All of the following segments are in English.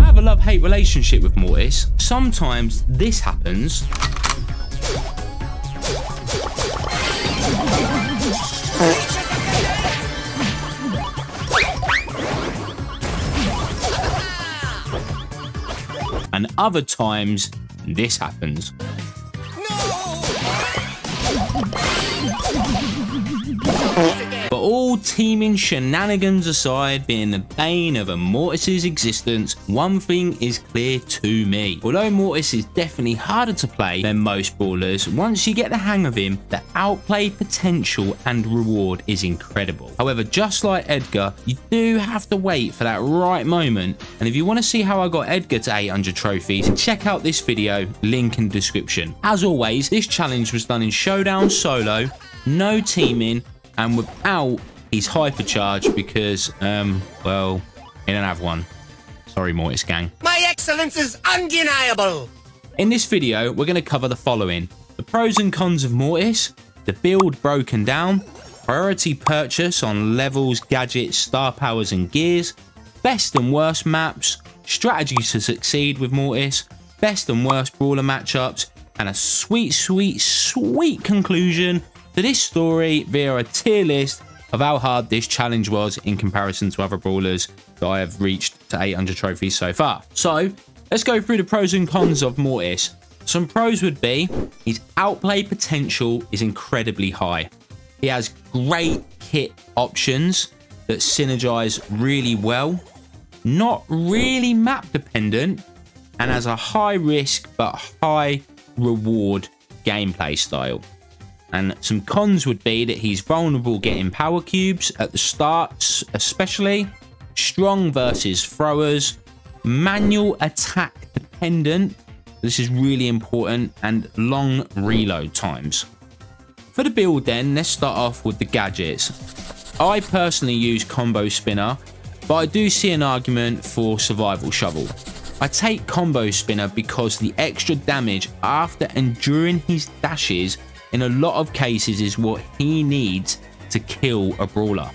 I have a love-hate relationship with Mortis. Sometimes this happens. And other times, this happens. But uh. All teaming shenanigans aside, being the bane of a Mortis's existence, one thing is clear to me. Although Mortis is definitely harder to play than most brawlers, once you get the hang of him, the outplay potential and reward is incredible. However, just like Edgar, you do have to wait for that right moment. And if you want to see how I got Edgar to 800 trophies, check out this video, link in the description. As always, this challenge was done in Showdown solo, no teaming, and without his hypercharged because, um, well, he don't have one. Sorry, Mortis gang. My excellence is undeniable! In this video, we're going to cover the following. The pros and cons of Mortis, the build broken down, priority purchase on levels, gadgets, star powers and gears, best and worst maps, strategies to succeed with Mortis, best and worst brawler matchups, and a sweet, sweet, sweet conclusion to this story via a tier list of how hard this challenge was in comparison to other brawlers that I have reached to 800 trophies so far. So let's go through the pros and cons of Mortis. Some pros would be his outplay potential is incredibly high. He has great kit options that synergize really well, not really map dependent, and has a high risk but high reward gameplay style. And some cons would be that he's vulnerable getting power cubes at the starts, especially. Strong versus throwers. Manual attack dependent. This is really important. And long reload times. For the build then, let's start off with the gadgets. I personally use Combo Spinner, but I do see an argument for Survival Shovel. I take Combo Spinner because the extra damage after and during his dashes in a lot of cases is what he needs to kill a brawler.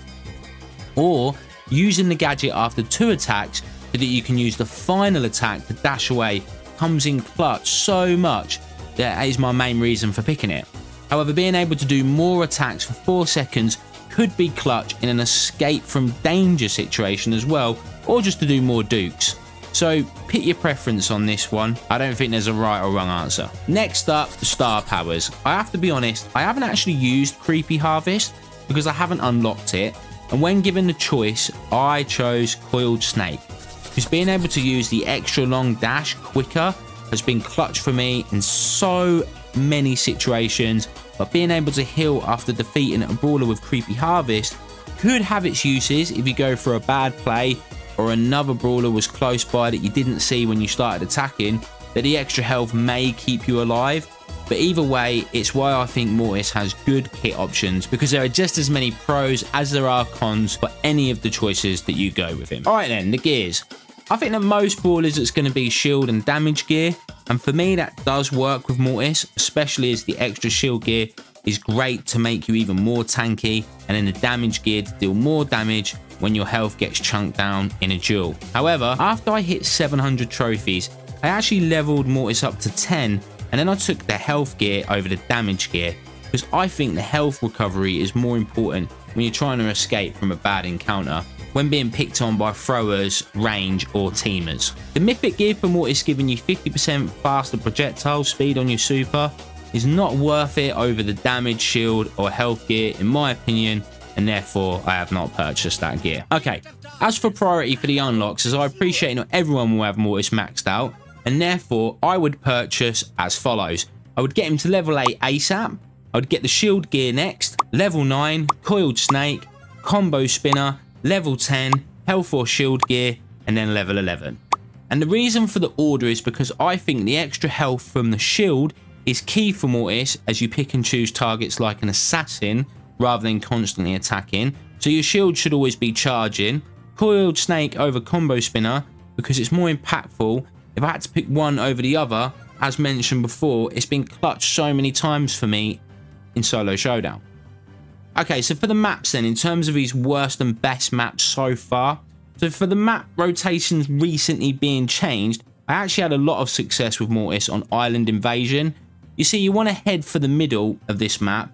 Or using the gadget after two attacks so that you can use the final attack to dash away comes in clutch so much that is my main reason for picking it. However, being able to do more attacks for 4 seconds could be clutch in an escape from danger situation as well, or just to do more dukes. So pick your preference on this one. I don't think there's a right or wrong answer. Next up, the star powers. I have to be honest, I haven't actually used Creepy Harvest because I haven't unlocked it. And when given the choice, I chose Coiled Snake. Because being able to use the extra long dash quicker has been clutch for me in so many situations. But being able to heal after defeating a brawler with Creepy Harvest could have its uses if you go for a bad play or another brawler was close by that you didn't see when you started attacking, that the extra health may keep you alive. But either way, it's why I think Mortis has good kit options because there are just as many pros as there are cons for any of the choices that you go with him. Alright then, the gears. I think that most brawlers it's going to be shield and damage gear. And for me, that does work with Mortis, especially as the extra shield gear is great to make you even more tanky and then the damage gear to deal more damage when your health gets chunked down in a duel. However, after I hit 700 trophies, I actually leveled Mortis up to 10 and then I took the health gear over the damage gear because I think the health recovery is more important when you're trying to escape from a bad encounter when being picked on by throwers, range or teamers. The mythic gear for Mortis giving you 50% faster projectile speed on your super is not worth it over the damage shield or health gear in my opinion and therefore I have not purchased that gear. Okay, as for priority for the unlocks, as I appreciate not everyone will have Mortis maxed out, and therefore I would purchase as follows. I would get him to level 8 ASAP, I would get the shield gear next, level 9, coiled snake, combo spinner, level 10, health or shield gear, and then level 11. And the reason for the order is because I think the extra health from the shield is key for Mortis as you pick and choose targets like an assassin rather than constantly attacking. So your shield should always be charging. Coiled Snake over Combo Spinner because it's more impactful. If I had to pick one over the other, as mentioned before, it's been clutched so many times for me in Solo Showdown. Okay, so for the maps then, in terms of his worst and best maps so far, So for the map rotations recently being changed, I actually had a lot of success with Mortis on Island Invasion. You see, you want to head for the middle of this map,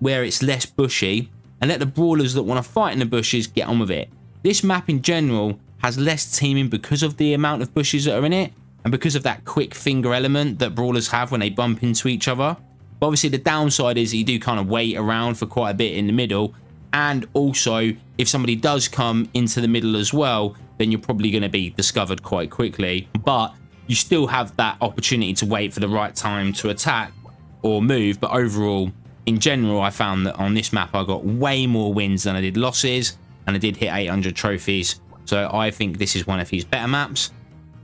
where it's less bushy, and let the brawlers that want to fight in the bushes get on with it. This map in general has less teaming because of the amount of bushes that are in it, and because of that quick finger element that brawlers have when they bump into each other. But obviously the downside is you do kind of wait around for quite a bit in the middle, and also if somebody does come into the middle as well, then you're probably going to be discovered quite quickly. But you still have that opportunity to wait for the right time to attack or move. But overall, in general, I found that on this map, I got way more wins than I did losses, and I did hit 800 trophies. So I think this is one of his better maps.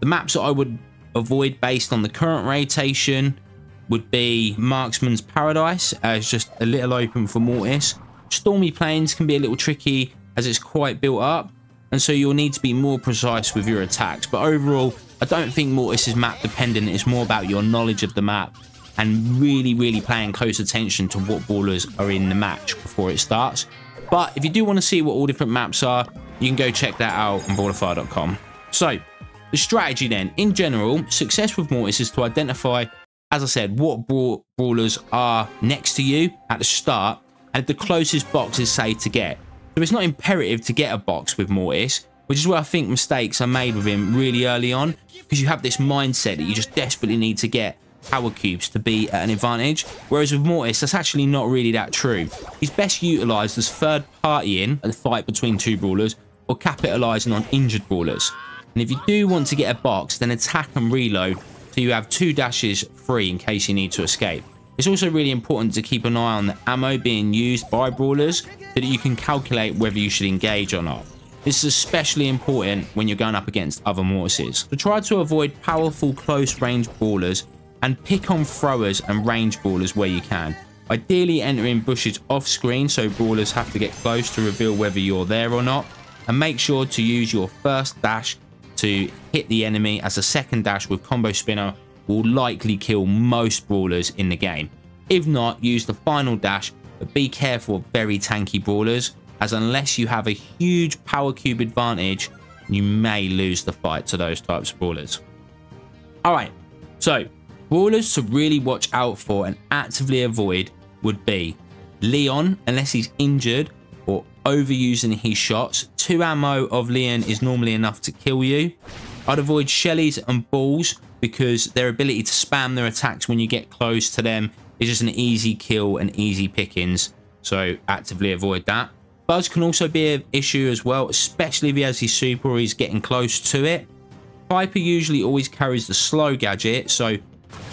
The maps that I would avoid based on the current rotation would be Marksman's Paradise, uh, as just a little open for Mortis. Stormy Plains can be a little tricky as it's quite built up, and so you'll need to be more precise with your attacks. But overall, I don't think Mortis is map dependent. It's more about your knowledge of the map and really, really paying close attention to what brawlers are in the match before it starts. But if you do want to see what all different maps are, you can go check that out on brawlify.com. So, the strategy then, in general, success with Mortis is to identify, as I said, what brawlers are next to you at the start and the closest box is safe to get. So it's not imperative to get a box with Mortis, which is where I think mistakes are made with him really early on because you have this mindset that you just desperately need to get power cubes to be at an advantage. Whereas with Mortis, that's actually not really that true. He's best utilised as third party in a fight between two brawlers or capitalising on injured brawlers. And if you do want to get a box, then attack and reload so you have two dashes free in case you need to escape. It's also really important to keep an eye on the ammo being used by brawlers so that you can calculate whether you should engage or not. This is especially important when you're going up against other mortises. So try to avoid powerful close range brawlers and pick on throwers and range brawlers where you can. Ideally entering bushes off screen so brawlers have to get close to reveal whether you're there or not. And make sure to use your first dash to hit the enemy as a second dash with combo spinner will likely kill most brawlers in the game. If not, use the final dash, but be careful of very tanky brawlers, as unless you have a huge power cube advantage, you may lose the fight to those types of brawlers. Alright, so brawlers to really watch out for and actively avoid would be Leon, unless he's injured or overusing his shots. Two ammo of Leon is normally enough to kill you. I'd avoid Shellys and Bulls because their ability to spam their attacks when you get close to them is just an easy kill and easy pickings. So actively avoid that. Buzz can also be an issue as well, especially if he has his super or he's getting close to it. Piper usually always carries the slow gadget, so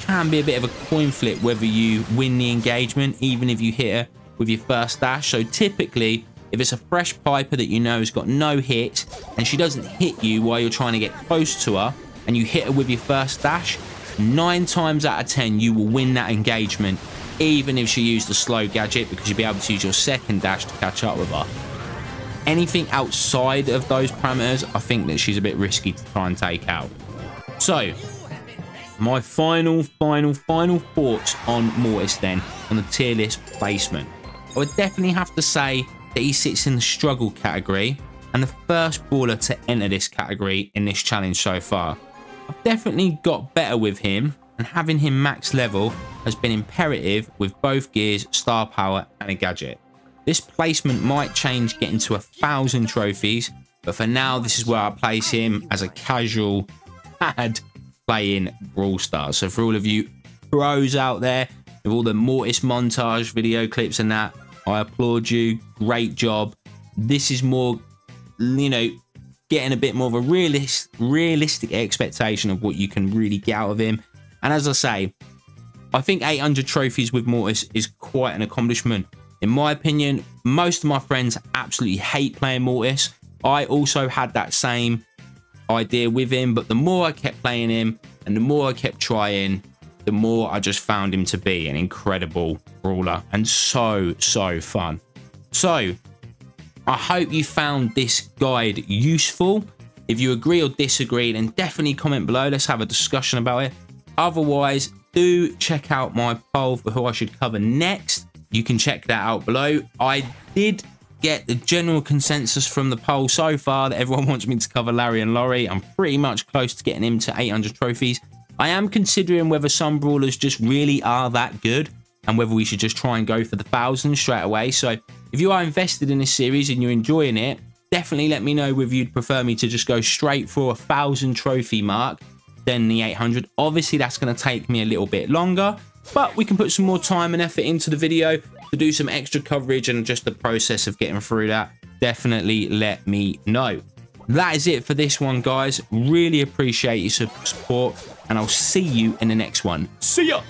can be a bit of a coin flip whether you win the engagement, even if you hit her with your first dash. So typically, if it's a fresh Piper that you know has got no hit, and she doesn't hit you while you're trying to get close to her, and you hit her with your first dash, nine times out of ten you will win that engagement, even if she used the slow gadget, because you'll be able to use your second dash to catch up with her. Anything outside of those parameters, I think that she's a bit risky to try and take out. So, my final, final, final thoughts on Mortis then, on the tier list placement. I would definitely have to say that he sits in the struggle category and the first brawler to enter this category in this challenge so far. I've definitely got better with him and having him max level has been imperative with both gears, star power and a gadget. This placement might change getting to a thousand trophies, but for now this is where I place him as a casual pad playing Brawl Stars. So for all of you pros out there with all the Mortis montage video clips and that, I applaud you. Great job. This is more, you know, getting a bit more of a realist, realistic expectation of what you can really get out of him. And as I say, I think 800 trophies with Mortis is quite an accomplishment. In my opinion, most of my friends absolutely hate playing Mortis. I also had that same idea with him, but the more I kept playing him and the more I kept trying, the more I just found him to be an incredible brawler and so, so fun. So, I hope you found this guide useful. If you agree or disagree, then definitely comment below. Let's have a discussion about it. Otherwise, do check out my poll for who I should cover next. You can check that out below. I did get the general consensus from the poll so far that everyone wants me to cover Larry and Lawrie. I'm pretty much close to getting him to 800 trophies. I am considering whether some brawlers just really are that good and whether we should just try and go for the thousand straight away. So if you are invested in this series and you're enjoying it, definitely let me know whether you'd prefer me to just go straight for a thousand trophy mark than the 800. Obviously, that's going to take me a little bit longer, but we can put some more time and effort into the video to do some extra coverage and just the process of getting through that. Definitely let me know. That is it for this one, guys. Really appreciate your support, and I'll see you in the next one. See ya!